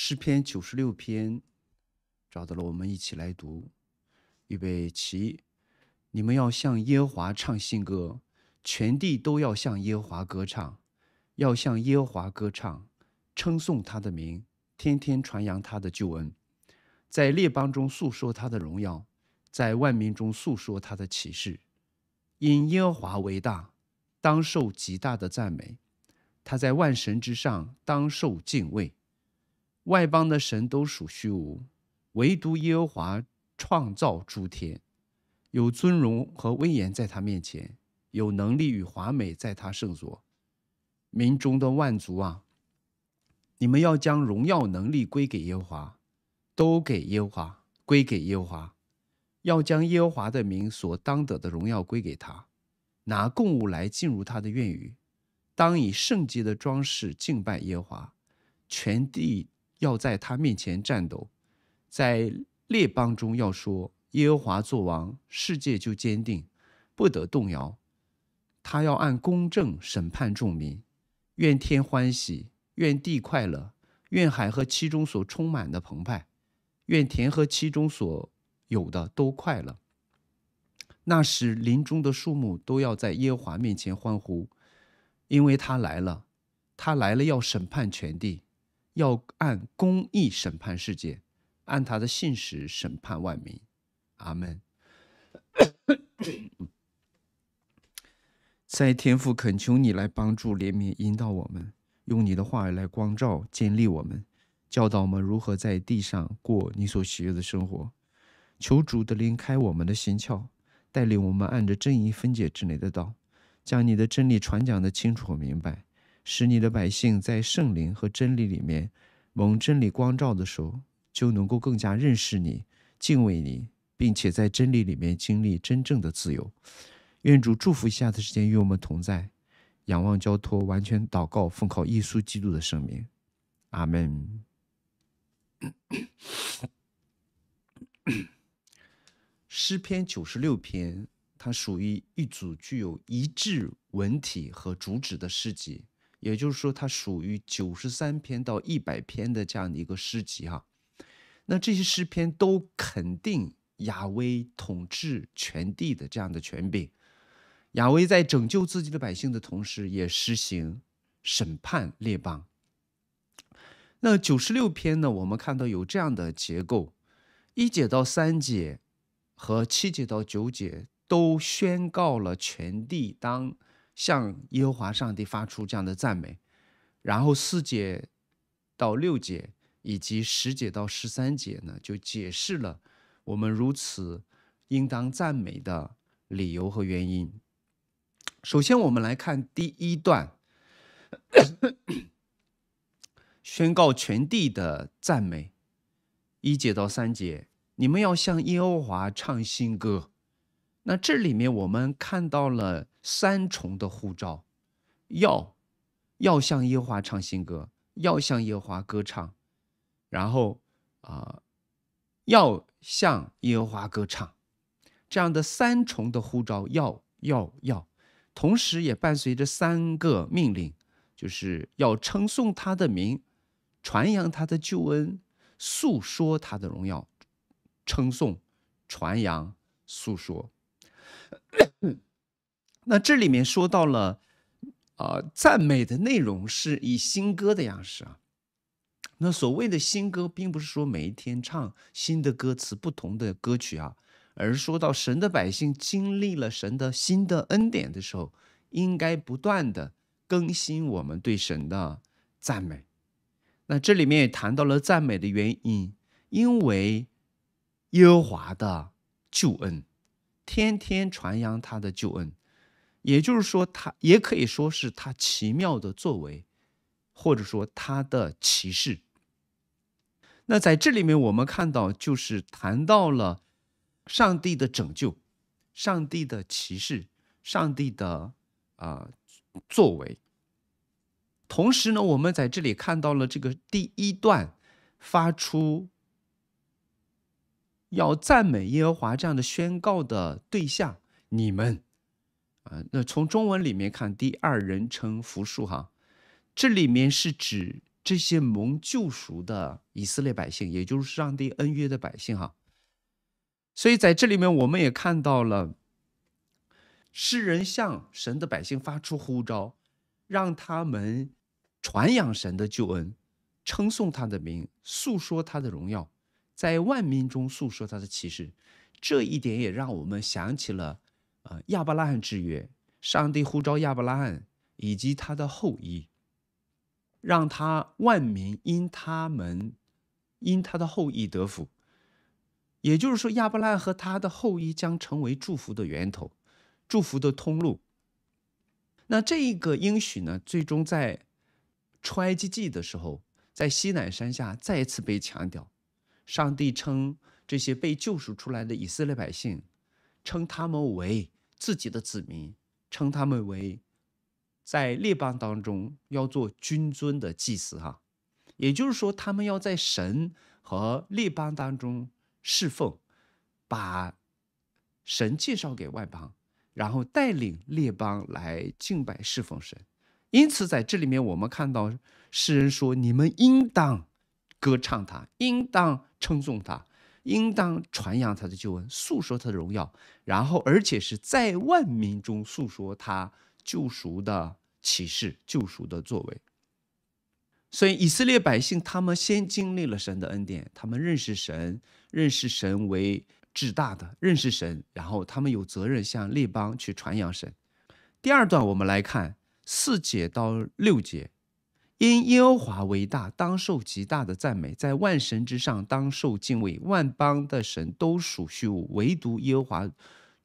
诗篇九十六篇找到了，我们一起来读。预备起，你们要向耶和华唱新歌，全地都要向耶和华歌唱，要向耶和华歌唱，称颂他的名，天天传扬他的救恩，在列邦中诉说他的荣耀，在万民中诉说他的启示。因耶和华为大，当受极大的赞美；他在万神之上，当受敬畏。外邦的神都属虚无，唯独耶和华创造诸天，有尊荣和威严在他面前，有能力与华美在他圣所。民中的万族啊，你们要将荣耀能力归给耶和华，都给耶和华，归给耶和华。要将耶和华的名所当得的荣耀归给他，拿供物来进入他的院宇，当以圣洁的装饰敬拜耶和华，全地要在他面前战斗，在列邦中要说耶和华作王，世界就坚定，不得动摇。他要按公正审判众民，愿天欢喜，愿地快乐，愿海和其中所充满的澎湃，愿田和其中所。有的都快乐。那时林中的树木都要在耶和华面前欢呼，因为他来了，他来了要审判全地，要按公义审判世界，按他的信实审判万民。阿门。在天父恳求你来帮助怜悯引导我们，用你的话语来光照建立我们，教导我们如何在地上过你所喜悦的生活。求主的灵开我们的心窍，带领我们按着正义分解之内的道，将你的真理传讲的清楚明白，使你的百姓在圣灵和真理里面蒙真理光照的时候，就能够更加认识你、敬畏你，并且在真理里面经历真正的自由。愿主祝福一下的时间与我们同在，仰望交托，完全祷告，奉靠耶稣基督的圣名，阿门。诗篇九十六篇，它属于一组具有一致文体和主旨的诗集，也就是说，它属于九十三篇到一百篇的这样的一个诗集哈。那这些诗篇都肯定亚威统治全地的这样的权柄，亚威在拯救自己的百姓的同时，也实行审判列邦。那九十六篇呢，我们看到有这样的结构，一节到三节。和七节到九节都宣告了全地当向耶和华上帝发出这样的赞美，然后四节到六节以及十节到十三节呢，就解释了我们如此应当赞美的理由和原因。首先，我们来看第一段，宣告全地的赞美，一节到三节。你们要向耶和华唱新歌，那这里面我们看到了三重的呼召：要要向耶和华唱新歌，要向耶和华歌唱，然后啊，要向耶和华歌唱，这样的三重的呼召，要要要，同时也伴随着三个命令，就是要称颂他的名，传扬他的救恩，诉说他的荣耀。称颂、传扬、诉说。那这里面说到了，啊，赞美的内容是以新歌的样式啊。那所谓的新歌，并不是说每一天唱新的歌词、不同的歌曲啊，而说到神的百姓经历了神的新的恩典的时候，应该不断的更新我们对神的赞美。那这里面也谈到了赞美的原因，因为。耶和华的救恩，天天传扬他的救恩，也就是说，他也可以说是他奇妙的作为，或者说他的启示。那在这里面，我们看到就是谈到了上帝的拯救，上帝的启示，上帝的啊作为。同时呢，我们在这里看到了这个第一段发出。要赞美耶和华这样的宣告的对象，你们啊，那从中文里面看，第二人称复数哈，这里面是指这些蒙救赎的以色列百姓，也就是上帝恩约的百姓哈。所以在这里面，我们也看到了诗人向神的百姓发出呼召，让他们传扬神的救恩，称颂他的名，诉说他的荣耀，在万民中诉说他的启示。这一点也让我们想起了，呃，亚伯拉罕之约，上帝呼召亚伯拉罕以及他的后裔，让他万民因他们因他的后裔得福。也就是说，亚伯拉罕和他的后裔将成为祝福的源头，祝福的通路。那这一个应许呢，最终在出埃及记的时候，在西乃山下再一次被强调，上帝称。这些被救赎出来的以色列百姓，称他们为自己的子民，称他们为在列邦当中要做君尊的祭司哈，也就是说，他们要在神和列邦当中侍奉，把神介绍给外邦，然后带领列邦来敬拜侍奉神。因此，在这里面我们看到诗人说：“你们应当歌唱他，应当称颂他。”应当传扬他的救恩，诉说他的荣耀，然后而且是在万民中诉说他救赎的启示、救赎的作为。所以以色列百姓他们先经历了神的恩典，他们认识神，认识神为至大的，认识神，然后他们有责任向列邦去传扬神。第二段我们来看四节到六节。因耶和华为大，当受极大的赞美，在万神之上当受敬畏。万邦的神都属虚无，唯独耶和华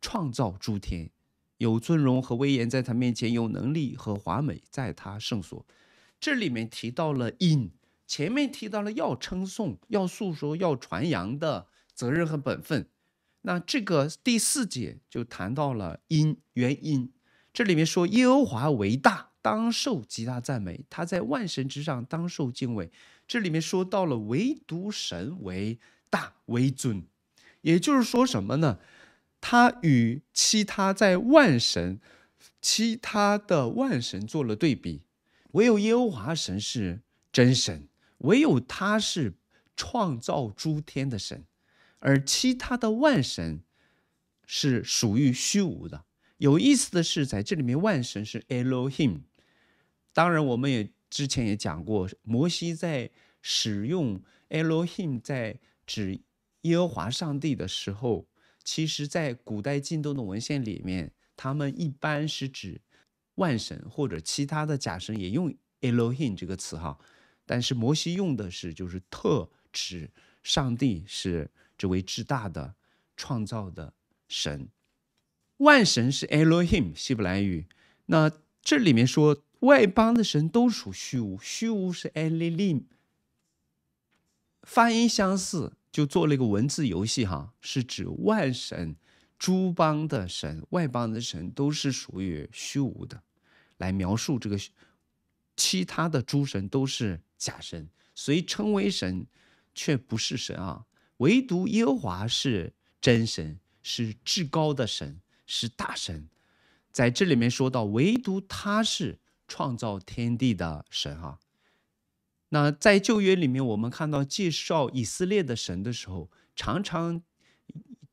创造诸天，有尊荣和威严在他面前，有能力和华美在他圣所。这里面提到了因，前面提到了要称颂、要诉说、要传扬的责任和本分。那这个第四节就谈到了因原因，这里面说耶和华为大。当受极大赞美，他在万神之上当受敬畏。这里面说到了唯独神为大为尊，也就是说什么呢？他与其他在万神、其他的万神做了对比。唯有耶和华神是真神，唯有他是创造诸天的神，而其他的万神是属于虚无的。有意思的是，在这里面万神是 Elohim。当然，我们也之前也讲过，摩西在使用 Elohim 在指耶和华上帝的时候，其实在古代近东的文献里面，他们一般是指万神或者其他的假神也用 Elohim 这个词哈，但是摩西用的是就是特指上帝是这位至大的创造的神，万神是 Elohim 希伯来语，那这里面说。外邦的神都属虚无，虚无是 Elim，发音相似，就做了一个文字游戏哈，是指万神、诸邦的神、外邦的神都是属于虚无的，来描述这个其他的诸神都是假神，所以称为神却不是神啊，唯独耶和华是真神，是至高的神，是大神，在这里面说到，唯独他是。创造天地的神哈，那在旧约里面，我们看到介绍以色列的神的时候，常常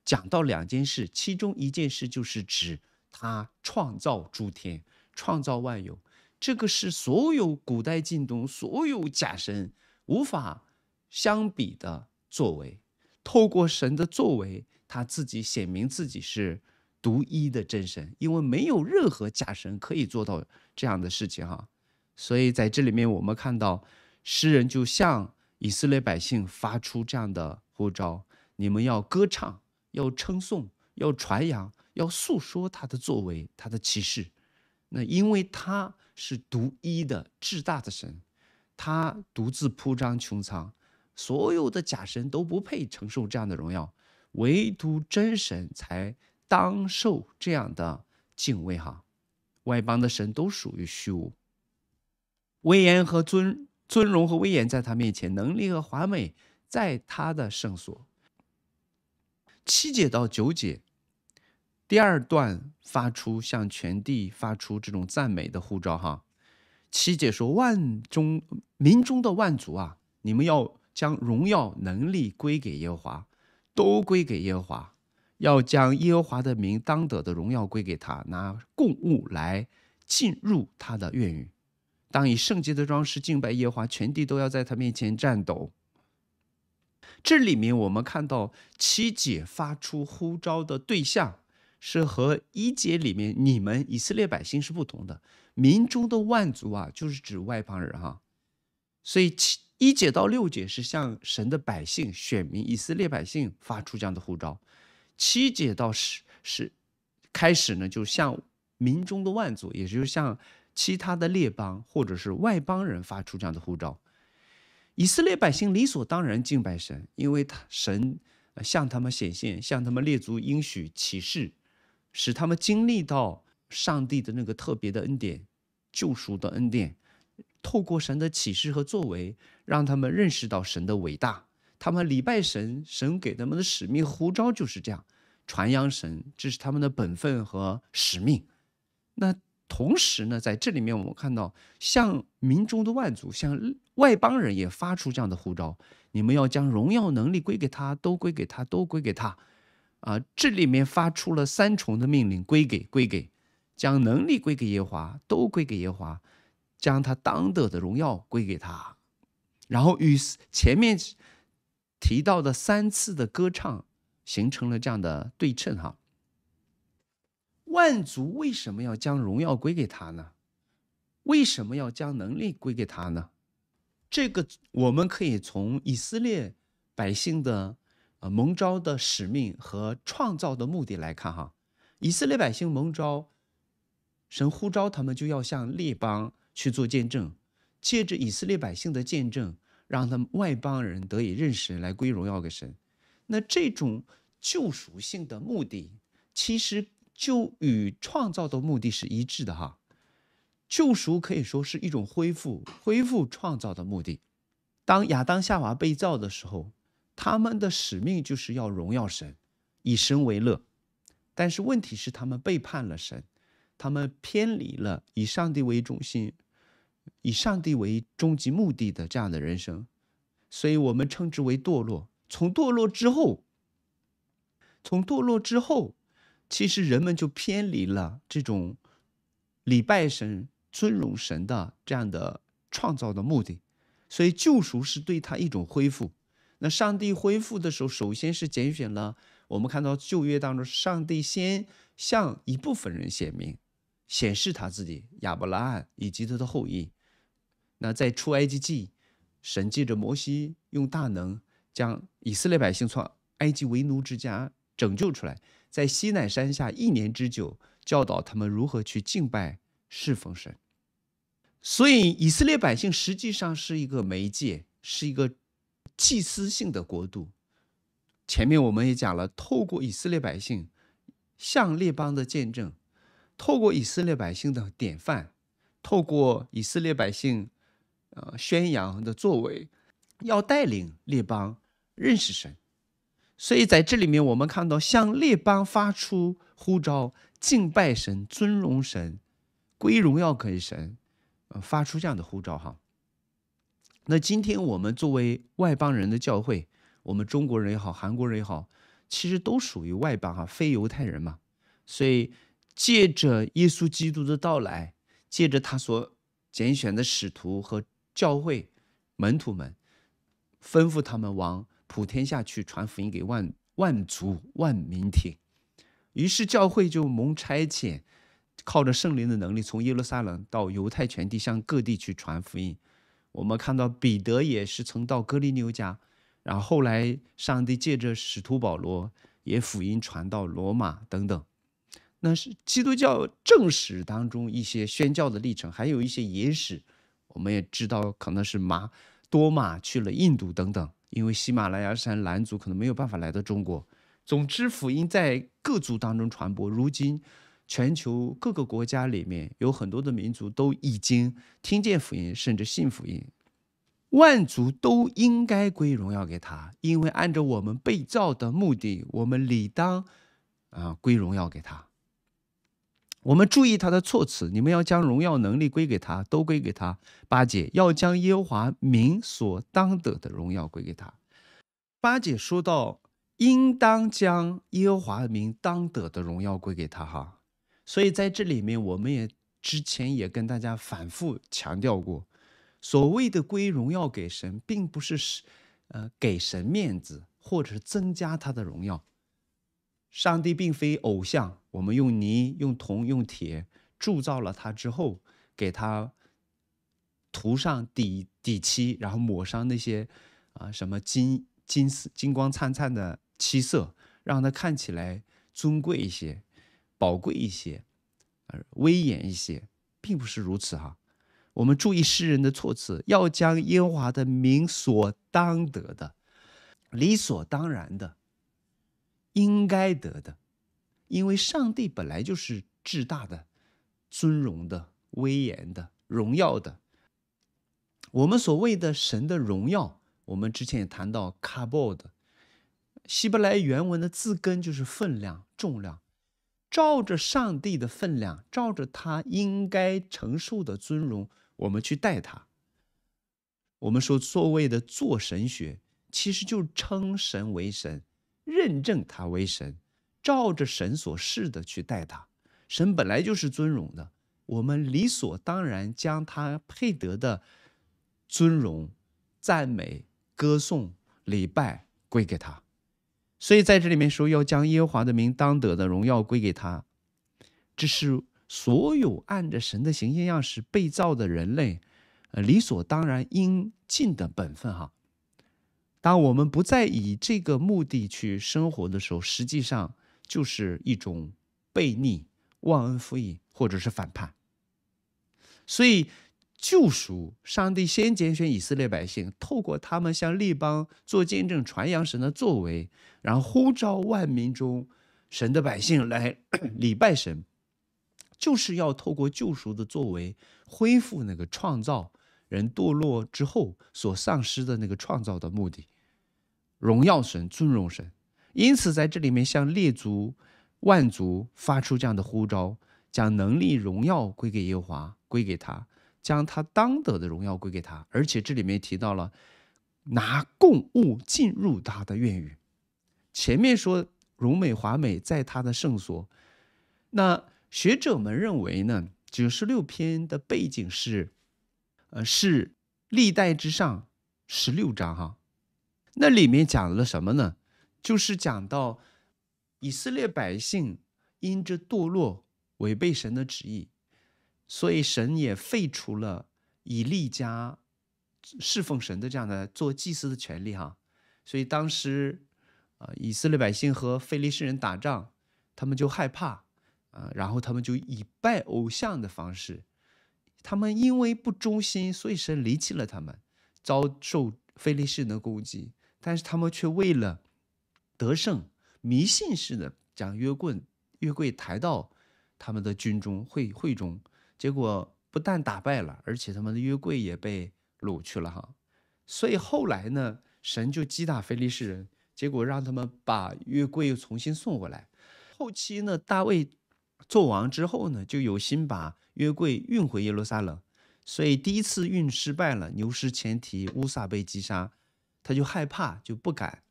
讲到两件事，其中一件事就是指他创造诸天、创造万有，这个是所有古代近东所有假神无法相比的作为。透过神的作为，他自己显明自己是。独一的真神，因为没有任何假神可以做到这样的事情哈，所以在这里面我们看到诗人就向以色列百姓发出这样的呼召：你们要歌唱，要称颂，要传扬，要诉说他的作为，他的启示。那因为他是独一的至大的神，他独自铺张穹苍，所有的假神都不配承受这样的荣耀，唯独真神才。当受这样的敬畏哈，外邦的神都属于虚无，威严和尊尊荣和威严在他面前，能力和华美在他的圣所。七节到九节，第二段发出向全地发出这种赞美的呼召哈，七节说万中民中的万族啊，你们要将荣耀能力归给耶和华，都归给耶和华，要将耶和华的名当得的荣耀归给他，拿供物来进入他的院宇。当以圣洁的装饰敬拜耶和华，全地都要在他面前颤抖。这里面我们看到七节发出呼召的对象是和一节里面你们以色列百姓是不同的。民中的万族啊，就是指外邦人哈。所以七一节到六节是向神的百姓、选民以色列百姓发出这样的呼召，七节到十是开始呢，就向民中的万族，也就是向。其他的列邦或者是外邦人发出这样的呼召，以色列百姓理所当然敬拜神，因为他神向他们显现，向他们列祖应许启示，使他们经历到上帝的那个特别的恩典、救赎的恩典，透过神的启示和作为，让他们认识到神的伟大。他们礼拜神，神给他们的使命呼召就是这样，传扬神，这是他们的本分和使命。那。同时呢，在这里面我们看到，向民中的万族，向外邦人也发出这样的呼召：你们要将荣耀能力归给他，都归给他，都归给他。啊，这里面发出了三重的命令：归给，归给，将能力归给耶华，都归给耶华，将他当得的荣耀归给他。然后与前面提到的三次的歌唱形成了这样的对称，哈。万族为什么要将荣耀归给他呢？为什么要将能力归给他呢？这个我们可以从以色列百姓的呃蒙召的使命和创造的目的来看哈。以色列百姓蒙召，神呼召他们就要向列邦去做见证，借着以色列百姓的见证，让他们外邦人得以认识来归荣耀给神。那这种救赎性的目的，其实。就与创造的目的是一致的哈，救赎可以说是一种恢复，恢复创造的目的。当亚当夏娃被造的时候，他们的使命就是要荣耀神，以神为乐。但是问题是，他们背叛了神，他们偏离了以上帝为中心、以上帝为终极目的的这样的人生，所以我们称之为堕落。从堕落之后，从堕落之后。其实人们就偏离了这种礼拜神、尊荣神的这样的创造的目的，所以救赎是对他一种恢复。那上帝恢复的时候，首先是拣选了我们看到旧约当中，上帝先向一部分人显明，显示他自己亚伯拉罕以及他的后裔。那在出埃及记，神借着摩西用大能将以色列百姓从埃及为奴之家拯救出来。在西奈山下一年之久，教导他们如何去敬拜侍奉神。所以，以色列百姓实际上是一个媒介，是一个祭司性的国度。前面我们也讲了，透过以色列百姓向列邦的见证，透过以色列百姓的典范，透过以色列百姓呃宣扬的作为，要带领列邦认识神。所以在这里面，我们看到向列邦发出呼召，敬拜神、尊荣神、归荣耀给神，呃，发出这样的呼召哈。那今天我们作为外邦人的教会，我们中国人也好，韩国人也好，其实都属于外邦哈，非犹太人嘛。所以借着耶稣基督的到来，借着他所拣选的使徒和教会门徒们，吩咐他们往。普天下去传福音给万万族万民听，于是教会就蒙差遣，靠着圣灵的能力，从耶路撒冷到犹太全地，向各地去传福音。我们看到彼得也是曾到哥利牛家，然后后来上帝借着使徒保罗也福音传到罗马等等。那是基督教正史当中一些宣教的历程，还有一些野史，我们也知道可能是马多马去了印度等等。因为喜马拉雅山蓝族可能没有办法来到中国。总之，福音在各族当中传播。如今，全球各个国家里面有很多的民族都已经听见福音，甚至信福音。万族都应该归荣耀给他，因为按照我们被造的目的，我们理当啊归荣耀给他。我们注意他的措辞，你们要将荣耀能力归给他，都归给他。八节要将耶和华名所当得的荣耀归给他。八节说到应当将耶和华名当得的荣耀归给他哈，所以在这里面我们也之前也跟大家反复强调过，所谓的归荣耀给神，并不是是呃给神面子，或者是增加他的荣耀。上帝并非偶像，我们用泥、用铜、用铁铸造了它之后，给它涂上底底漆，然后抹上那些啊什么金金丝金光灿灿的漆色，让它看起来尊贵一些、宝贵一些、呃威严一些，并不是如此哈。我们注意诗人的措辞，要将耶和华的名所当得的、理所当然的。应该得的，因为上帝本来就是至大的、尊荣的、威严的、荣耀的。我们所谓的神的荣耀，我们之前也谈到卡波的希伯来原文的字根就是分量、重量，照着上帝的分量，照着他应该承受的尊荣，我们去待他。我们说所谓的做神学，其实就称神为神。认证他为神，照着神所示的去待他。神本来就是尊荣的，我们理所当然将他配得的尊荣、赞美、歌颂、礼拜归给他。所以在这里面说，要将耶和华的名当得的荣耀归给他，这是所有按着神的形象样式被造的人类，呃，理所当然应尽的本分哈。当我们不再以这个目的去生活的时候，实际上就是一种悖逆、忘恩负义，或者是反叛。所以，救赎，上帝先拣选以色列百姓，透过他们向立邦做见证、传扬神的作为，然后呼召万民中神的百姓来 礼拜神，就是要透过救赎的作为，恢复那个创造。人堕落之后所丧失的那个创造的目的，荣耀神、尊荣神，因此在这里面向列祖、万族发出这样的呼召，将能力、荣耀归给耶和华，归给他，将他当得的荣耀归给他。而且这里面提到了拿供物进入他的院宇。前面说荣美华美在他的圣所，那学者们认为呢，九十六篇的背景是。呃，是历代之上十六章哈，那里面讲了什么呢？就是讲到以色列百姓因着堕落违背神的旨意，所以神也废除了以利家侍奉神的这样的做祭司的权利哈。所以当时啊，以色列百姓和非利士人打仗，他们就害怕啊，然后他们就以拜偶像的方式。他们因为不忠心，所以神离弃了他们，遭受非利士人的攻击。但是他们却为了得胜，迷信似的将约棍、约柜抬到他们的军中会会中，结果不但打败了，而且他们的约柜也被掳去了哈。所以后来呢，神就击打非利士人，结果让他们把约柜又重新送回来。后期呢，大卫做王之后呢，就有心把。约柜运回耶路撒冷，所以第一次运失败了，牛失前蹄，乌撒被击杀，他就害怕，就不敢。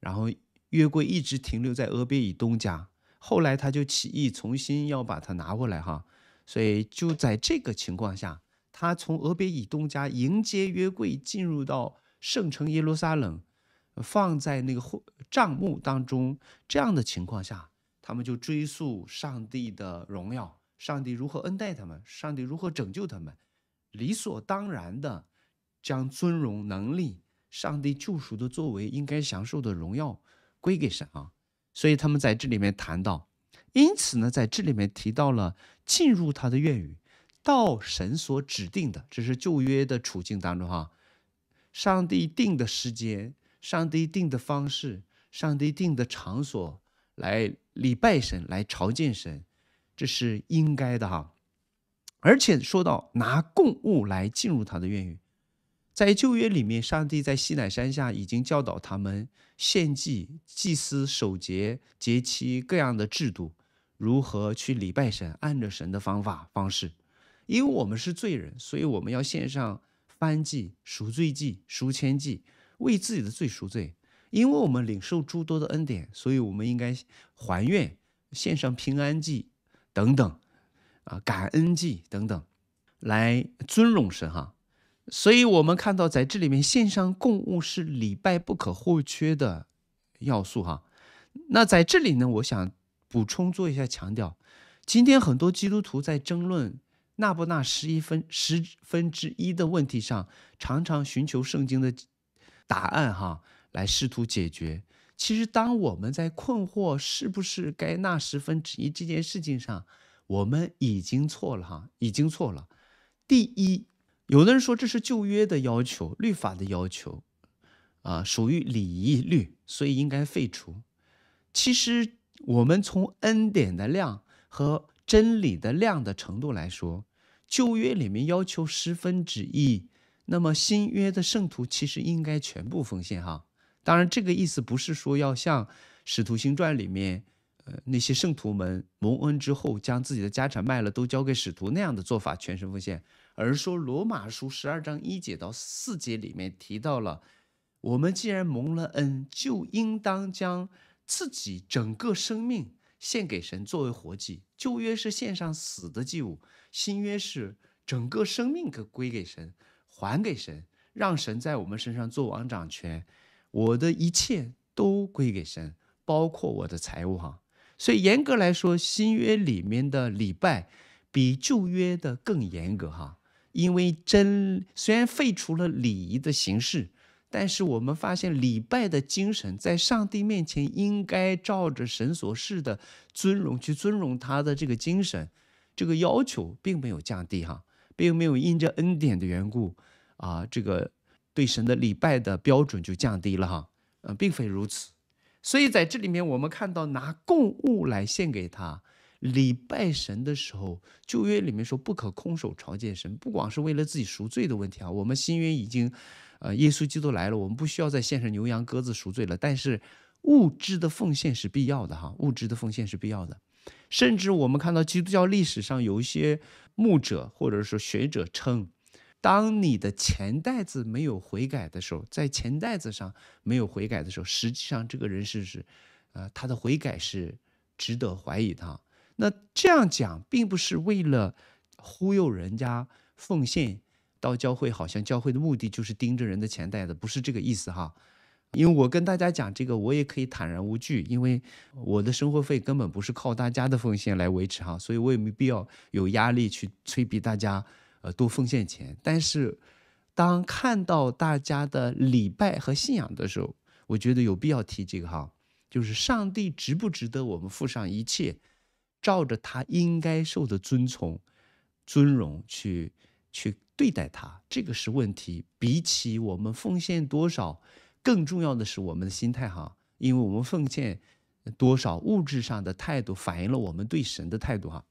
然后约柜一直停留在俄别以东家，后来他就起义，重新要把它拿过来哈。所以就在这个情况下，他从俄别以东家迎接约柜进入到圣城耶路撒冷，放在那个帐幕当中，这样的情况下，他们就追溯上帝的荣耀。上帝如何恩待他们？上帝如何拯救他们？理所当然的将尊荣、能力、上帝救赎的作为、应该享受的荣耀归给神啊！所以他们在这里面谈到，因此呢，在这里面提到了进入他的愿语，到神所指定的，这是旧约的处境当中哈，上帝定的时间、上帝定的方式、上帝定的场所来礼拜神、来朝见神。这是应该的哈，而且说到拿供物来进入他的院宇，在旧约里面，上帝在西乃山下已经教导他们献祭、祭司守节、节期各样的制度，如何去礼拜神，按着神的方法方式。因为我们是罪人，所以我们要献上燔祭、赎罪祭、赎愆祭，为自己的罪赎罪。因为我们领受诸多的恩典，所以我们应该还愿、献上平安祭等等，啊，感恩祭等等，来尊荣神哈。所以，我们看到在这里面，线上供物是礼拜不可或缺的要素哈。那在这里呢，我想补充做一下强调。今天很多基督徒在争论纳不纳十一分十分之一的问题上，常常寻求圣经的答案哈，来试图解决。其实，当我们在困惑是不是该纳十分之一这件事情上，我们已经错了哈，已经错了。第一。有的人说这是旧约的要求，律法的要求，啊，属于礼仪律，所以应该废除。其实我们从恩典的量和真理的量的程度来说，旧约里面要求十分之一，那么新约的圣徒其实应该全部奉献哈。当然，这个意思不是说要像使徒行传里面。呃，那些圣徒们蒙恩之后，将自己的家产卖了，都交给使徒那样的做法，全身奉献。而说罗马书十二章一节到四节里面提到了，我们既然蒙了恩，就应当将自己整个生命献给神作为活祭。旧约是献上死的祭物，新约是整个生命可归给神，还给神，让神在我们身上做王掌权。我的一切都归给神，包括我的财物哈。所以严格来说，新约里面的礼拜比旧约的更严格哈。因为真虽然废除了礼仪的形式，但是我们发现礼拜的精神，在上帝面前应该照着神所示的尊荣去尊荣他的这个精神，这个要求并没有降低哈，并没有因着恩典的缘故啊，这个对神的礼拜的标准就降低了哈。嗯，并非如此。所以在这里面，我们看到拿供物来献给他，礼拜神的时候，旧约里面说不可空手朝见神，不光是为了自己赎罪的问题啊。我们新约已经，呃，耶稣基督来了，我们不需要再献上牛羊鸽子赎罪了。但是物质的奉献是必要的哈，物质的奉献是必要的。甚至我们看到基督教历史上有一些牧者或者说学者称。当你的钱袋子没有悔改的时候，在钱袋子上没有悔改的时候，实际上这个人是是，呃，他的悔改是值得怀疑的。那这样讲，并不是为了忽悠人家奉献到教会，好像教会的目的就是盯着人的钱袋子，不是这个意思哈。因为我跟大家讲这个，我也可以坦然无惧，因为我的生活费根本不是靠大家的奉献来维持哈，所以我也没必要有压力去催逼大家。呃，多奉献钱，但是当看到大家的礼拜和信仰的时候，我觉得有必要提这个哈，就是上帝值不值得我们付上一切，照着他应该受的尊崇、尊荣去去对待他，这个是问题。比起我们奉献多少，更重要的是我们的心态哈，因为我们奉献多少物质上的态度，反映了我们对神的态度哈。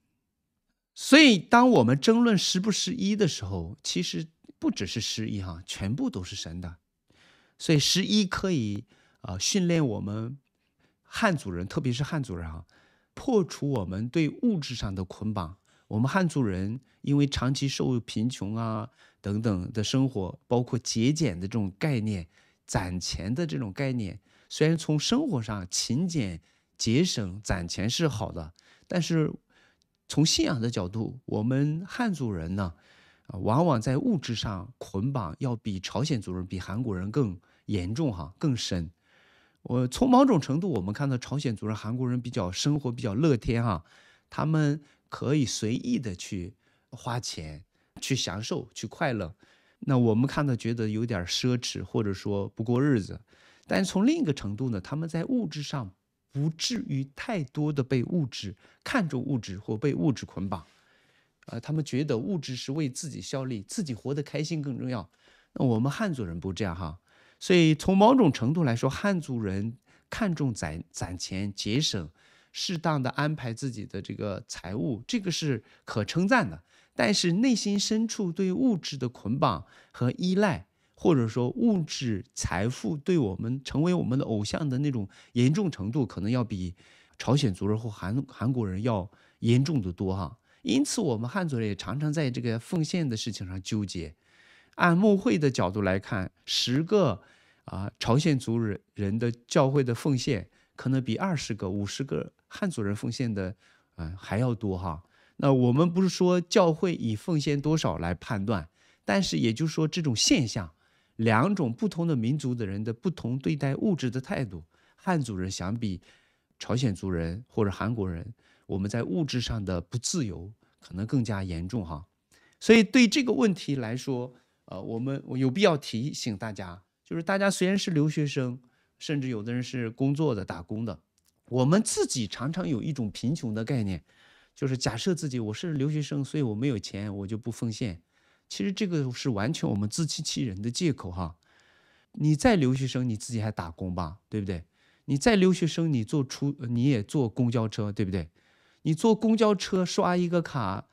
所以，当我们争论十不十一的时候，其实不只是十一哈，全部都是神的。所以，十一可以啊训练我们汉族人，特别是汉族人哈，破除我们对物质上的捆绑。我们汉族人因为长期受贫穷啊等等的生活，包括节俭的这种概念、攒钱的这种概念，虽然从生活上勤俭节省攒钱是好的，但是。从信仰的角度，我们汉族人呢，往往在物质上捆绑要比朝鲜族人、比韩国人更严重哈，更深。我从某种程度，我们看到朝鲜族人、韩国人比较生活比较乐天哈，他们可以随意的去花钱、去享受、去快乐。那我们看到觉得有点奢侈，或者说不过日子。但从另一个程度呢，他们在物质上。不至于太多的被物质看重物质或被物质捆绑，呃，他们觉得物质是为自己效力，自己活得开心更重要。那我们汉族人不这样哈，所以从某种程度来说，汉族人看重攒攒钱、节省，适当的安排自己的这个财物，这个是可称赞的。但是内心深处对物质的捆绑和依赖。或者说物质财富对我们成为我们的偶像的那种严重程度，可能要比朝鲜族人或韩韩国人要严重的多哈。因此，我们汉族人也常常在这个奉献的事情上纠结。按穆会的角度来看，十个啊朝鲜族人人的教会的奉献，可能比二十个、五十个汉族人奉献的嗯还要多哈。那我们不是说教会以奉献多少来判断，但是也就是说这种现象，两种不同的民族的人的不同对待物质的态度，汉族人相比朝鲜族人或者韩国人。我们在物质上的不自由可能更加严重哈，所以对这个问题来说，呃，我们有必要提醒大家，就是大家虽然是留学生，甚至有的人是工作的打工的，我们自己常常有一种贫穷的概念，就是假设自己我是留学生，所以我没有钱，我就不奉献。其实这个是完全我们自欺欺人的借口哈。你在留学生，你自己还打工吧，对不对？你在留学生，你坐出你也坐公交车，对不对？你坐公交车刷一个卡，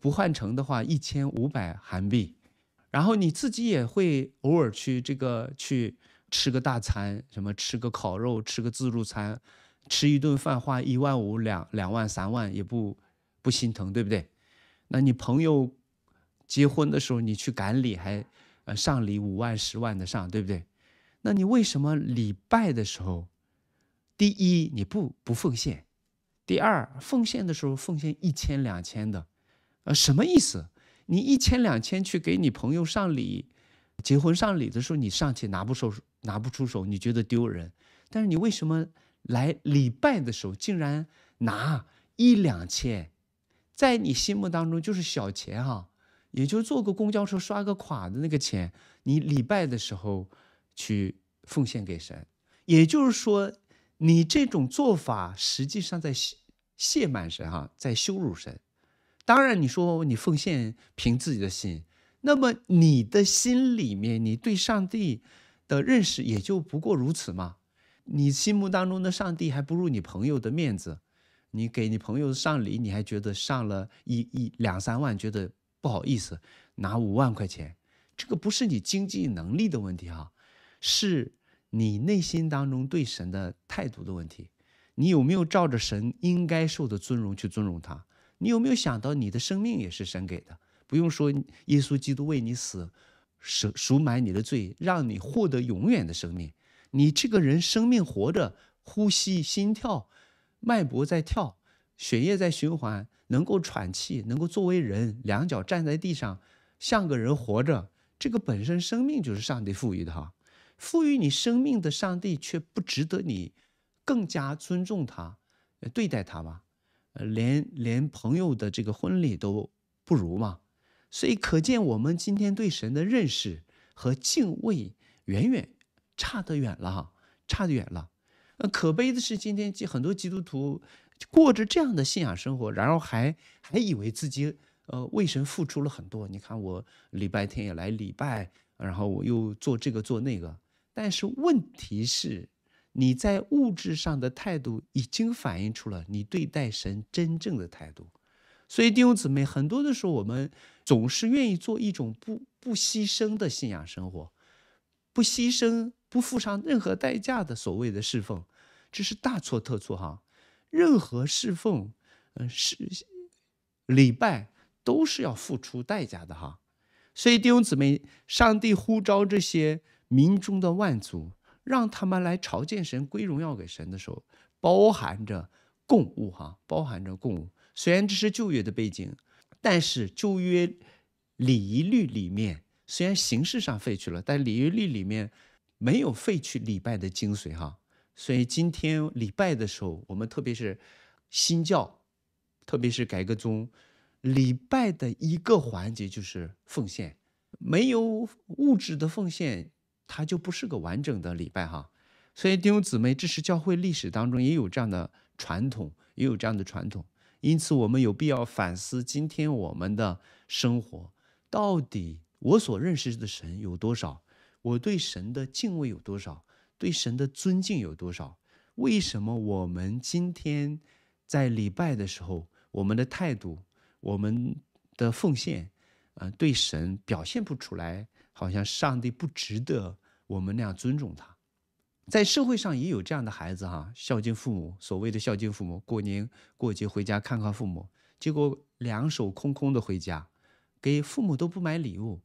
不换乘的话一千五百韩币，然后你自己也会偶尔去这个去吃个大餐，什么吃个烤肉，吃个自助餐，吃一顿饭花一万五两两万三万也不不心疼，对不对？那你朋友结婚的时候你去赶礼还呃上礼五万十万的上，对不对？那你为什么礼拜的时候，第一你不不奉献？第二，奉献的时候奉献一千两千的，呃，什么意思？你一千两千去给你朋友上礼，结婚上礼的时候你上去拿不手拿不出手，你觉得丢人。但是你为什么来礼拜的时候竟然拿一两千，在你心目当中就是小钱哈，也就坐个公交车刷个卡的那个钱，你礼拜的时候去奉献给神，也就是说。你这种做法实际上在亵亵慢神哈，在羞辱神。当然，你说你奉献凭自己的心，那么你的心里面，你对上帝的认识也就不过如此嘛。你心目当中的上帝还不如你朋友的面子。你给你朋友上礼，你还觉得上了一一两三万，觉得不好意思，拿五万块钱，这个不是你经济能力的问题哈，是。你内心当中对神的态度的问题，你有没有照着神应该受的尊荣去尊荣他？你有没有想到你的生命也是神给的？不用说，耶稣基督为你死，赎赎买你的罪，让你获得永远的生命。你这个人生命活着，呼吸、心跳、脉搏在跳，血液在循环，能够喘气，能够作为人，两脚站在地上，像个人活着，这个本身生命就是上帝赋予的哈。赋予你生命的上帝却不值得你更加尊重他、对待他吗？连连朋友的这个婚礼都不如吗？所以可见我们今天对神的认识和敬畏远远差得远了哈，差得远了。呃，可悲的是今天很多基督徒过着这样的信仰生活，然后还还以为自己呃为神付出了很多。你看我礼拜天也来礼拜，然后我又做这个做那个。但是问题是，你在物质上的态度已经反映出了你对待神真正的态度。所以弟兄姊妹，很多的时候我们总是愿意做一种不不牺牲的信仰生活，不牺牲、不付上任何代价的所谓的侍奉，这是大错特错哈！任何侍奉，嗯，是礼拜都是要付出代价的哈。所以弟兄姊妹，上帝呼召这些。民中的万族，让他们来朝见神、归荣耀给神的时候，包含着供物哈，包含着供物。虽然这是旧约的背景，但是旧约礼仪律里面，虽然形式上废去了，但礼仪律里面没有废去礼拜的精髓哈。所以今天礼拜的时候，我们特别是新教，特别是改革宗，礼拜的一个环节就是奉献，没有物质的奉献。它就不是个完整的礼拜哈，所以弟兄姊妹，这是教会历史当中也有这样的传统，也有这样的传统。因此，我们有必要反思今天我们的生活，到底我所认识的神有多少？我对神的敬畏有多少？对神的尊敬有多少？为什么我们今天在礼拜的时候，我们的态度、我们的奉献，呃，对神表现不出来？好像上帝不值得我们那样尊重他，在社会上也有这样的孩子哈，孝敬父母，所谓的孝敬父母，过年过节回家看看父母，结果两手空空的回家，给父母都不买礼物。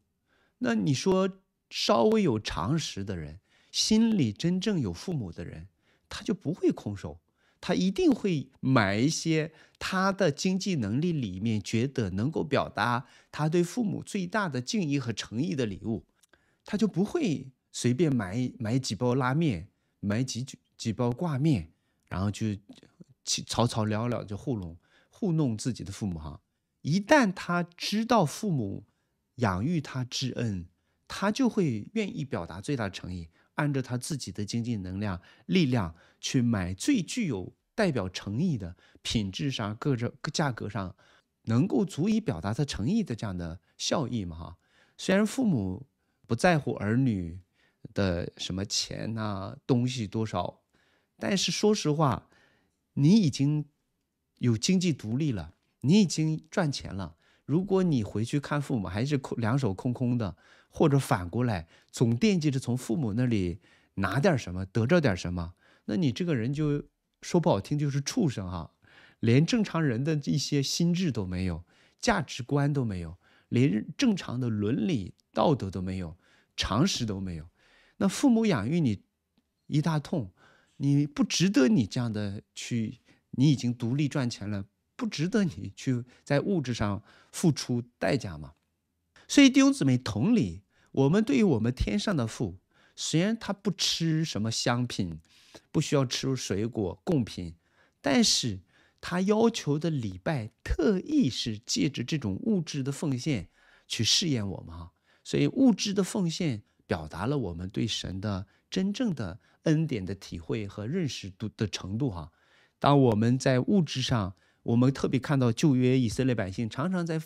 那你说，稍微有常识的人，心里真正有父母的人，他就不会空手，他一定会买一些他的经济能力里面觉得能够表达他对父母最大的敬意和诚意的礼物，他就不会。随便买买几包拉面，买几几包挂面，然后就草草了了就糊弄糊弄自己的父母哈。一旦他知道父母养育他之恩，他就会愿意表达最大诚意，按照他自己的经济能量力量去买最具有代表诚意的品质上各种价格上能够足以表达他诚意的这样的效益嘛哈。虽然父母不在乎儿女。的什么钱呐，东西多少？但是说实话，你已经有经济独立了，你已经赚钱了。如果你回去看父母还是空两手空空的，或者反过来总惦记着从父母那里拿点什么，得着点什么，那你这个人就说不好听就是畜生哈，连正常人的一些心智都没有，价值观都没有，连正常的伦理道德都没有，常识都没有。那父母养育你一大通，你不值得你这样的去，你已经独立赚钱了，不值得你去在物质上付出代价吗？所以弟兄姊妹，同理，我们对于我们天上的父，虽然他不吃什么香品，不需要吃水果贡品，但是他要求的礼拜，特意是借着这种物质的奉献去试验我们哈。所以物质的奉献。表达了我们对神的真正的恩典的体会和认识度的程度哈。当我们在物质上，我们特别看到旧约以色列百姓常常在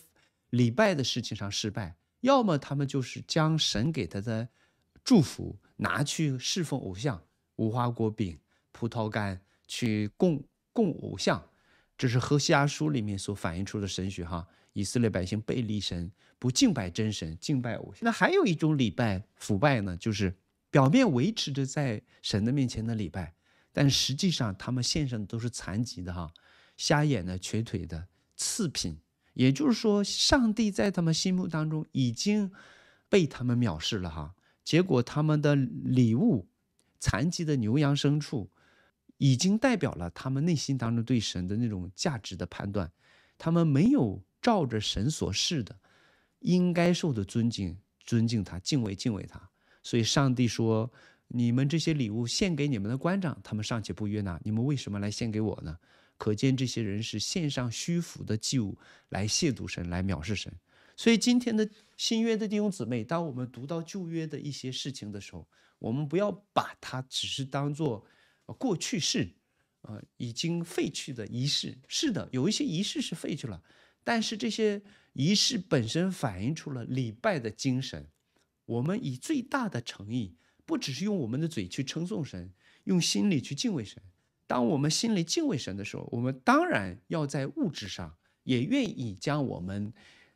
礼拜的事情上失败，要么他们就是将神给他的祝福拿去侍奉偶像，无花果饼、葡萄干去供供偶像，这是何西阿书里面所反映出的神学哈。以色列百姓背离神，不敬拜真神，敬拜偶像。那还有一种礼拜腐败呢，就是表面维持着在神的面前的礼拜，但实际上他们献上的都是残疾的哈，瞎眼的、瘸腿的、次品。也就是说，上帝在他们心目当中已经被他们藐视了哈。结果他们的礼物，残疾的牛羊牲畜，已经代表了他们内心当中对神的那种价值的判断，他们没有。照着神所示的，应该受的尊敬，尊敬他，敬畏，敬畏他。所以上帝说：“你们这些礼物献给你们的官长，他们尚且不悦纳，你们为什么来献给我呢？”可见这些人是献上虚浮的祭物来亵渎神，来藐视神。所以今天的新约的弟兄姊妹，当我们读到旧约的一些事情的时候，我们不要把它只是当做过去式，呃，已经废去的仪式。是的，有一些仪式是废去了。但是这些仪式本身反映出了礼拜的精神。我们以最大的诚意，不只是用我们的嘴去称颂神，用心里去敬畏神。当我们心里敬畏神的时候，我们当然要在物质上也愿意将我们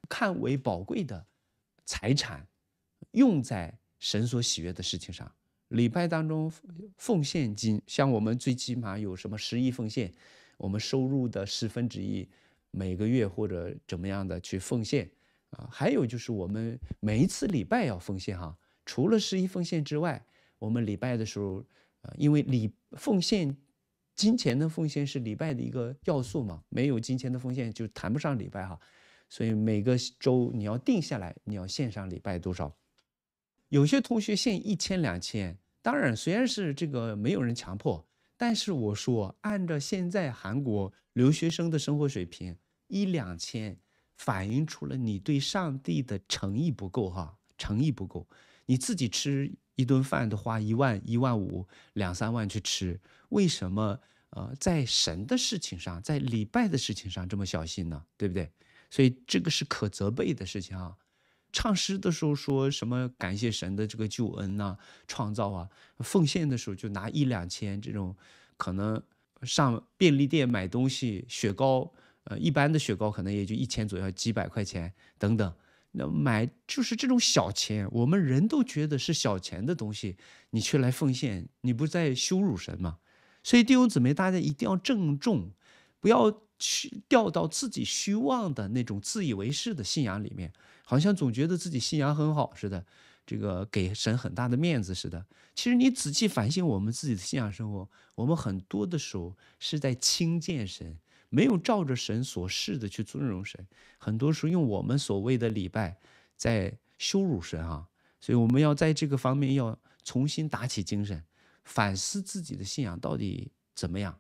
看为宝贵的财产用在神所喜悦的事情上。礼拜当中奉献金，像我们最起码有什么十亿奉献，我们收入的十分之一。每个月或者怎么样的去奉献啊？还有就是我们每一次礼拜要奉献哈。除了十一奉献之外，我们礼拜的时候啊，因为礼奉献金钱的奉献是礼拜的一个要素嘛，没有金钱的奉献就谈不上礼拜哈。所以每个周你要定下来，你要献上礼拜多少？有些同学献一千两千，当然虽然是这个没有人强迫。但是我说，按照现在韩国留学生的生活水平，一两千反映出了你对上帝的诚意不够哈，诚意不够。你自己吃一顿饭都花一万、一万五、两三万去吃，为什么呃在神的事情上，在礼拜的事情上这么小心呢？对不对？所以这个是可责备的事情啊。唱诗的时候说什么感谢神的这个救恩呐，创造啊，奉献的时候就拿一两千这种，可能上便利店买东西，雪糕，呃，一般的雪糕可能也就一千左右，几百块钱等等。那买就是这种小钱，我们人都觉得是小钱的东西，你却来奉献，你不在羞辱神吗？所以弟兄姊妹，大家一定要郑重，不要去掉到自己虚妄的那种自以为是的信仰里面，好像总觉得自己信仰很好似的，这个给神很大的面子似的。其实你仔细反省我们自己的信仰生活，我们很多的时候是在轻贱神。没有照着神所示的去尊荣神，很多时候用我们所谓的礼拜在羞辱神啊，所以我们要在这个方面要重新打起精神，反思自己的信仰到底怎么样。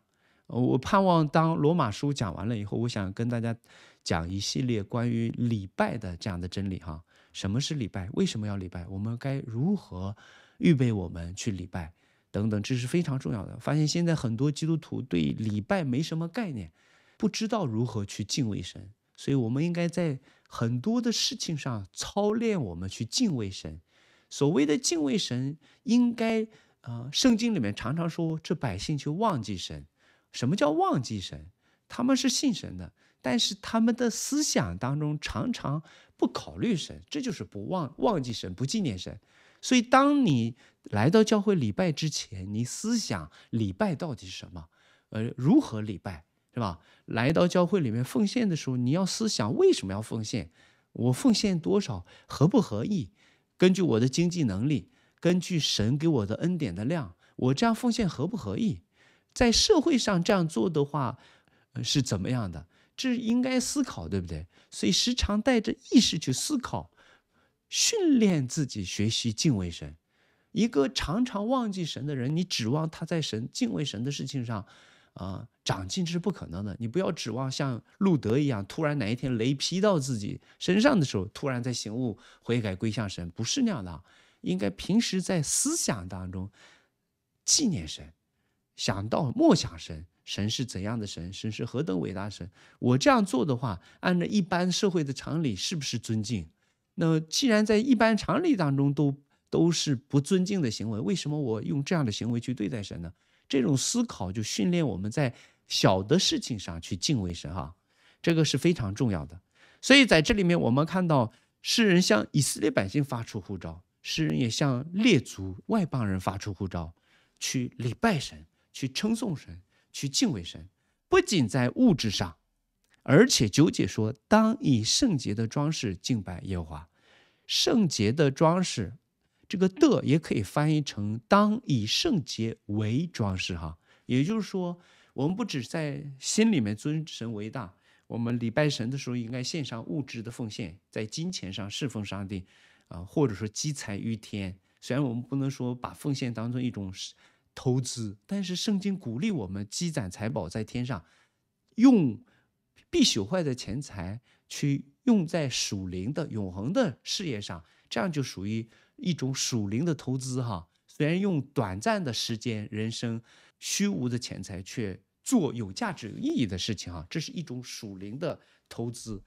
我盼望当罗马书讲完了以后，我想跟大家讲一系列关于礼拜的这样的真理哈。什么是礼拜？为什么要礼拜？我们该如何预备我们去礼拜？等等，这是非常重要的。发现现在很多基督徒对礼拜没什么概念。不知道如何去敬畏神，所以我们应该在很多的事情上操练我们去敬畏神。所谓的敬畏神，应该啊，圣经里面常常说这百姓去忘记神。什么叫忘记神？他们是信神的，但是他们的思想当中常常不考虑神，这就是不忘忘记神，不纪念神。所以，当你来到教会礼拜之前，你思想礼拜到底是什么？呃，如何礼拜？是吧？来到教会里面奉献的时候，你要思想为什么要奉献？我奉献多少合不合意？根据我的经济能力，根据神给我的恩典的量，我这样奉献合不合意？在社会上这样做的话，是怎么样的？这应该思考，对不对？所以时常带着意识去思考，训练自己学习敬畏神。一个常常忘记神的人，你指望他在神敬畏神的事情上？啊，长进是不可能的。你不要指望像路德一样，突然哪一天雷劈到自己身上的时候，突然在醒悟、悔改、归向神，不是那样的。应该平时在思想当中纪念神，想到默想神，神是怎样的神，神是何等伟大神。我这样做的话，按照一般社会的常理，是不是尊敬？那既然在一般常理当中都都是不尊敬的行为，为什么我用这样的行为去对待神呢？这种思考就训练我们在小的事情上去敬畏神哈，这个是非常重要的。所以在这里面，我们看到诗人向以色列百姓发出呼召，诗人也向列族外邦人发出呼召，去礼拜神，去称颂神，去敬畏神。不仅在物质上，而且九姐说，当以圣洁的装饰敬拜耶和华，圣洁的装饰。这个的也可以翻译成当以圣洁为装饰哈，也就是说，我们不只在心里面尊神为大，我们礼拜神的时候应该献上物质的奉献，在金钱上侍奉上帝，啊，或者说积财于天。虽然我们不能说把奉献当做一种投资，但是圣经鼓励我们积攒财宝在天上，用必朽坏的钱财去用在属灵的永恒的事业上，这样就属于。一种属灵的投资，哈，虽然用短暂的时间、人生虚无的钱财，却做有价值、有意义的事情，哈，这是一种属灵的投资，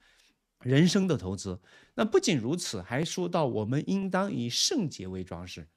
人生的投资。那不仅如此，还说到我们应当以圣洁为装饰。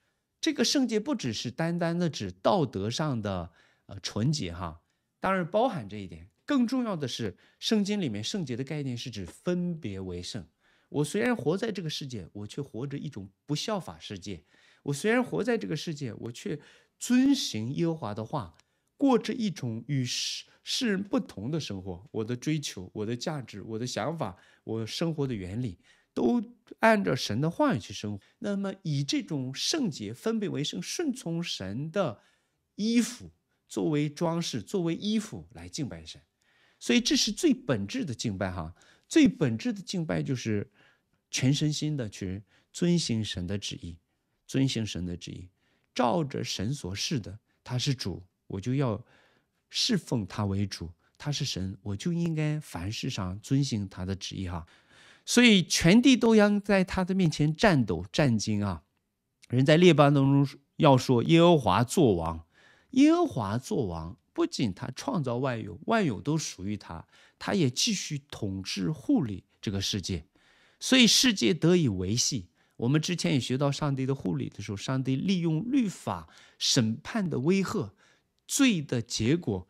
这个圣洁不只是单单的指道德上的呃纯洁，哈，当然包含这一点。更重要的是，圣经里面圣洁的概念是指分别为圣。我虽然活在这个世界，我却活着一种不效法世界。我虽然活在这个世界，我却遵行耶和华的话，过着一种与世世人不同的生活。我的追求、我的价值、我的想法、我生活的原理，都按照神的话语去生活。那么，以这种圣洁、分别为圣、顺从神的衣服作为装饰、作为衣服来敬拜神。所以，这是最本质的敬拜，哈。最本质的敬拜就是。全身心的去遵行神的旨意，遵行神的旨意，照着神所示的，他是主，我就要侍奉他为主；他是神，我就应该凡事上遵行他的旨意哈。所以全地都要在他的面前战斗战惊啊！人在列邦当中要说耶和华作王，耶和华作王，不仅他创造万有，万有都属于他，他也继续统治护理这个世界。所以世界得以维系。我们之前也学到上帝的护理的时候，上帝利用律法审判的威吓、罪的结果、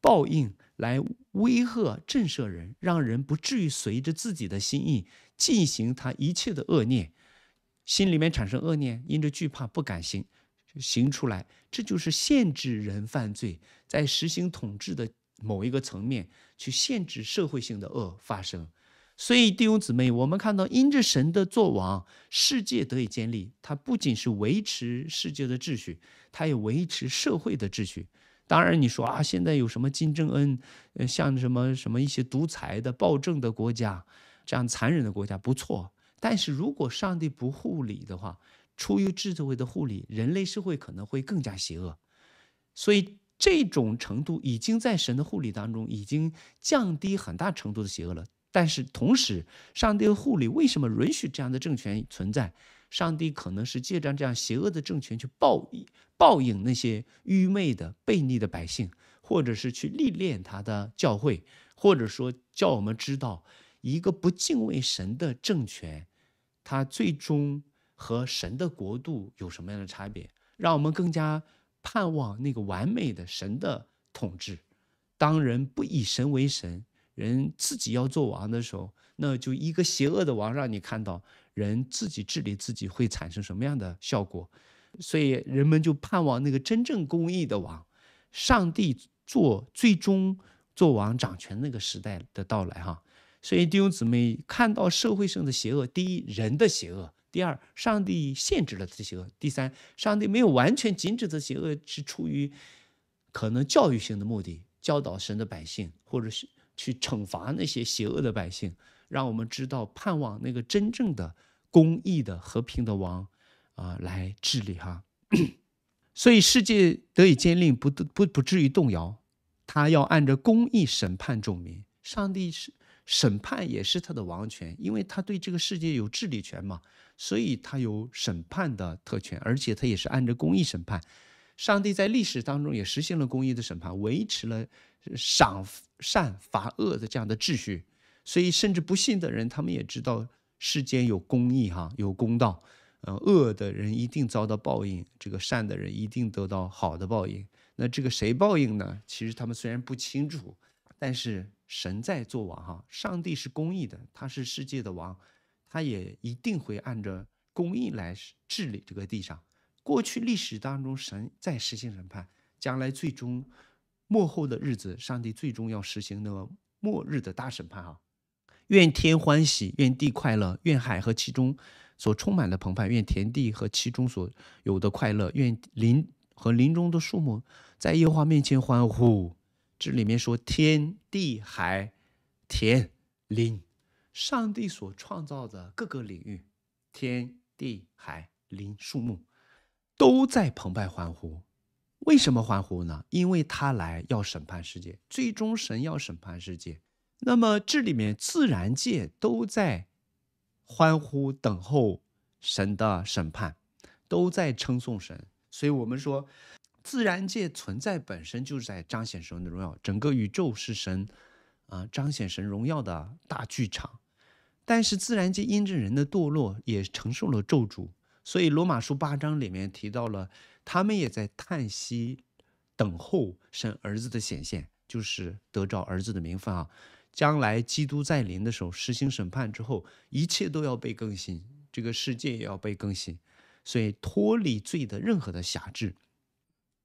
报应来威吓震慑人，让人不至于随着自己的心意进行他一切的恶念，心里面产生恶念，因着惧怕不敢行，行出来，这就是限制人犯罪，在实行统治的某一个层面去限制社会性的恶发生。所以弟兄姊妹，我们看到因着神的作王，世界得以建立。它不仅是维持世界的秩序，它也维持社会的秩序。当然，你说啊，现在有什么金正恩，呃，像什么什么一些独裁的、暴政的国家，这样残忍的国家不错。但是如果上帝不护理的话，出于智慧的护理，人类社会可能会更加邪恶。所以这种程度已经在神的护理当中，已经降低很大程度的邪恶了。但是同时，上帝的护理为什么允许这样的政权存在？上帝可能是借着这样邪恶的政权去报应报应那些愚昧的、悖逆的百姓，或者是去历练他的教会，或者说叫我们知道一个不敬畏神的政权，它最终和神的国度有什么样的差别，让我们更加盼望那个完美的神的统治。当人不以神为神，人自己要做王的时候，那就一个邪恶的王让你看到。人自己治理自己会产生什么样的效果？所以人们就盼望那个真正公义的王，上帝做最终做王掌权那个时代的到来哈。所以弟兄姊妹看到社会上的邪恶，第一人的邪恶，第二上帝限制了这邪恶，第三上帝没有完全禁止这邪恶，是出于可能教育性的目的，教导神的百姓，或者是去惩罚那些邪恶的百姓。让我们知道盼望那个真正的公义的和平的王啊来治理哈，所以世界得以坚定，不不不至于动摇。他要按着公义审判众民，上帝是审判也是他的王权，因为他对这个世界有治理权嘛，所以他有审判的特权，而且他也是按着公义审判。上帝在历史当中也实行了公义的审判，维持了赏善罚恶的这样的秩序。所以，甚至不信的人，他们也知道世间有公义，哈，有公道。呃，恶的人一定遭到报应，这个善的人一定得到好的报应。那这个谁报应呢？其实他们虽然不清楚，但是神在做王，哈，上帝是公义的，他是世界的王，他也一定会按照公义来治理这个地上。过去历史当中，神在实行审判，将来最终末后的日子，上帝最终要实行那个末日的大审判，哈。愿天欢喜，愿地快乐，愿海和其中所充满的澎湃，愿田地和其中所有的快乐，愿林和林中的树木在耶和华面前欢呼。这里面说天地海田林，上帝所创造的各个领域，天地海林树木都在澎湃欢呼。为什么欢呼呢？因为他来要审判世界，最终神要审判世界。那么这里面自然界都在欢呼等候神的审判，都在称颂神。所以，我们说，自然界存在本身就是在彰显神的荣耀。整个宇宙是神啊彰显神荣耀的大剧场。但是，自然界因着人的堕落，也承受了咒诅。所以，罗马书八章里面提到了，他们也在叹息，等候神儿子的显现，就是得着儿子的名分啊。将来基督再临的时候，实行审判之后，一切都要被更新，这个世界也要被更新，所以脱离罪的任何的辖制，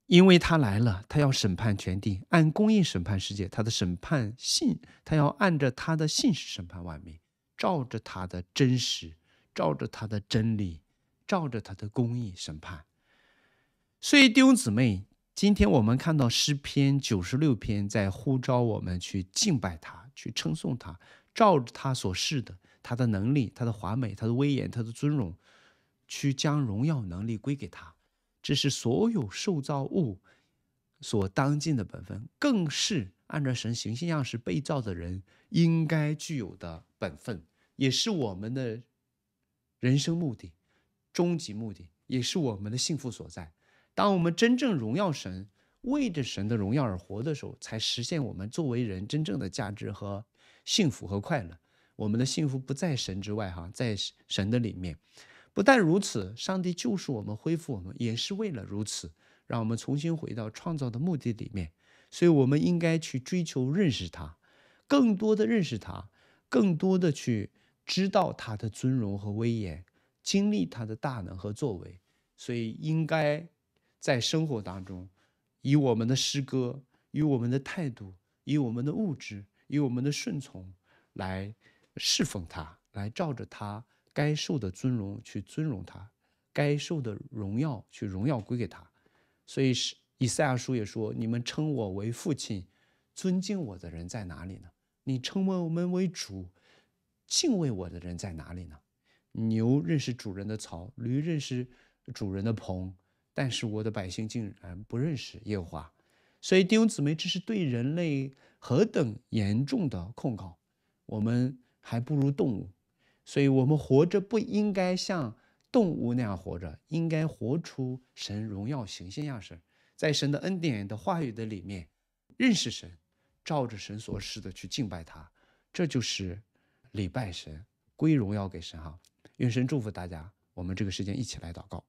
因为他来了，他要审判全地，按公义审判世界，他的审判信，他要按着他的信实审判万民，照着他的真实，照着他的真理，照着他的公义审判。所以弟兄姊妹，今天我们看到诗篇九十六篇在呼召我们去敬拜他。去称颂他，照着他所示的，他的能力，他的华美，他的威严，他的尊荣，去将荣耀能力归给他。这是所有受造物所当尽的本分，更是按照神形象样式被造的人应该具有的本分，也是我们的人生目的、终极目的，也是我们的幸福所在。当我们真正荣耀神。为着神的荣耀而活的时候，才实现我们作为人真正的价值和幸福和快乐。我们的幸福不在神之外，哈，在神的里面。不但如此，上帝救赎我们、恢复我们，也是为了如此，让我们重新回到创造的目的里面。所以，我们应该去追求认识他，更多的认识他，更多的去知道他的尊荣和威严，经历他的大能和作为，所以应该在生活当中，以我们的诗歌，以我们的态度，以我们的物质，以我们的顺从，来侍奉他，来照着他该受的尊荣去尊荣他，该受的荣耀去荣耀归给他。所以是以赛亚书也说：“你们称我为父亲，尊敬我的人在哪里呢？你称我们为主。”敬畏我的人在哪里呢？牛认识主人的槽，驴认识主人的棚，但是我的百姓竟然不认识耶和华。所以弟兄姊妹，这是对人类何等严重的控告！我们还不如动物，所以我们活着不应该像动物那样活着，应该活出神荣耀形象样式，在神的恩典的话语的里面认识神，照着神所示的去敬拜他，这就是。礼拜神，归荣耀给神哈！愿神祝福大家。我们这个时间一起来祷告。